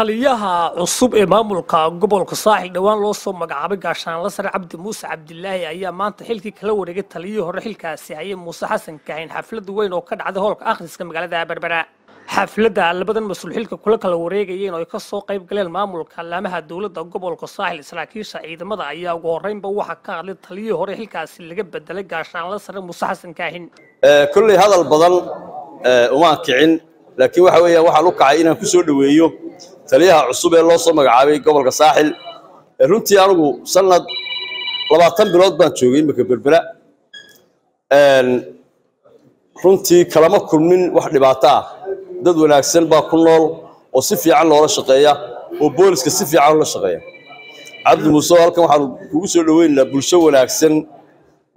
taliyaha cusub ee maamulka gobolka saaxil dhowaan loo soo magacaabay gaashaanla sare cabdi muuse cabdilaahi ayaa maanta xilkii kala wareegay taliyihii hore xilkaasi hayay muuse xasan kahayn xaflad weyn oo ka dhacday hoolka akhriska magaalada berbera xafladda labadan mas'uul xilka kula kala wareegayeen oo ay ka soo qayb galeen maamulka laamaha dowladda gobolka saaxil saraakiisha ciidamada ayaa ugu horreynba waxaa ka hadlay taliyihii hore xilkaasi laga bedelay gaashaanla sare muuse xasan kaahin kolley hadal badan umaan kicin laakiin waxa weeyaan waxaan u kacay inaan ku soo dhoweeyo taliyaha cusub ee loo soo magacaabay gobolka saaxil. Runtii anigu sanad labaatan bilood baan joogay imika berbera runtii kalama kulmin wax dhibaato ah. Dad wanaagsan baa ku nool oo si fiican loola shaqeeya oo booliska si fiican ula shaqeeya. Cabdi muuse halkan waxaanu kugu soo dhoweynaynaa bulsho wanaagsan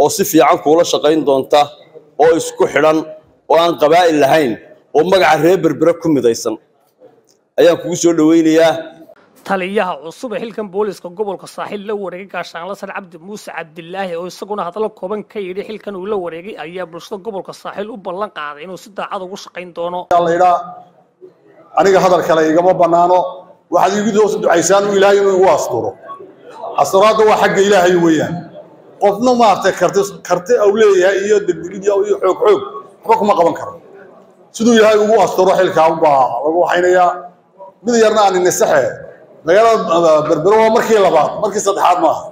oo si fiican kuula shaqayn doonta oo isku xidhan oo aan qabaa'il lahayn oo magaca reer berbera ku midaysan ayaan kugu soo dhoweynayaa taliyaha cusub ee xilkan booliska gobolka saaxiil la wareegay gaashaanla sare cabdi muuse cabdilaahi oo isaguna hadallo kooban ka yidhi xilkan uu la wareegay ayaa bulshada gobolka saaxiil u ballan qaaday inuu si daacad ugu shaqayn doono. Aniga hadal kale igama bannaano. Waxaad iigu doos ducaysaan u ilaahay inuu igu asturo asturaadda waa xagga ilaahay weeyaan. Qofna maaragtay karti karti au leeyahay iyo degdegid iyo xoog xoog waxba kuma qaban karo. Siduu ilaahay ugu asturo xilkaa baa lagu waxaynayaa mid yarna aan inasaxe. Magaalada berbero waa markii labaad markii saddexaad maaha.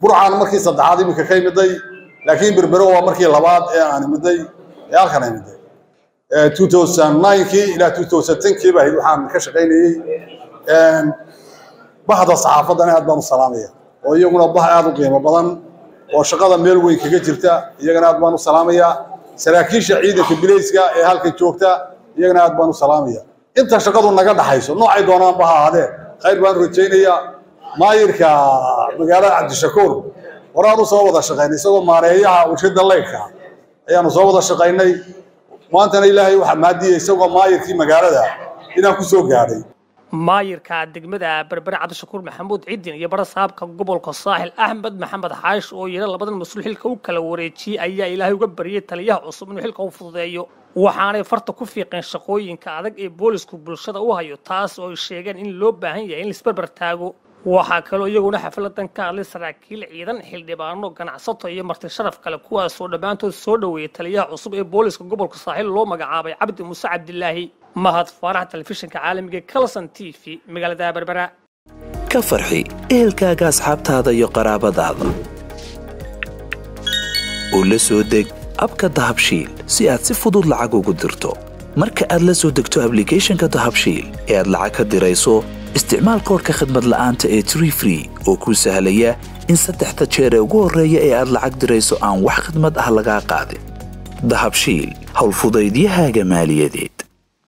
Burcaan markii saddexaad iminka ka imiday laakiin berbero waa markii labaad ee aan imiday ee halkan imiday. Ilaa two thousand waxaan ka shaqaynayey bahda saxaafaddana aad baan u salaamaya oo iyaguna bah aad u qiimo badan oo shaqada meel weyn kaga jirta iyagana aad baan u salaamaya saraakiisha ciidanka bilayska ee halkan joogta iyagana aad baan u salaamaya inta shaqadu naga dhaxayso noocay doonaanba ha ahaadee khayr baan rajaynayaa. Maayirka magaalada cabdishakuur horaanu soo wada shaqaynay isagoo maareeyaha warshada leydka ayaanu soo wada shaqaynay. Maantana ilaahay waxaa maadiyey isagoo maayirkii magaalada inaan ku soo gaadhay maayirka degmada berbere cabdishakuur maxamuud ciidin iyo bara saabka gobolka saaxil axmed maxamed xaash oo yidha labadan mas'uul xilka u kala wareejiyey ayaa ilaahay uga baryay taliyaha cusub inuu xilka u fududeeyo. Waxaanay farta ku fiiqeen shaqooyinka adag ee boolisku bulshada u hayo taas oo ay sheegeen in loo baahan yahay in laisbarbar taago. Waxaa kaloo iyaguna xafladan ka hadlay saraakiil ciidan xildhibaano ganacsato iyo marti sharaf kale kuwaasoo dhammaantood soo dhoweeyey taliyaha cusub ee booliska gobolka saaxiil loo magacaabay cabdi muuse cabdilaahi mahad faarax telefishinka caalamiga calson t v magaalada berbera ka farxi ehelkaaga asxaabtaada iyo qaraabadaada. Oo la soo deg abka dahabshiil si aad si fudud lacag ugu dirto. Marka aad la soo degto ablicathonka dahabshiil ee aad lacag ka dirayso isticmaal koorka khadmad la'aanta ee tree free oo kuu sahlaya in saddexda jeer ee ugu horreeya ee aad lacag dirayso aan wax khidmad ah lagaa qaadin. Dahabshiil howlfudaydiyahaaga maaliyadeed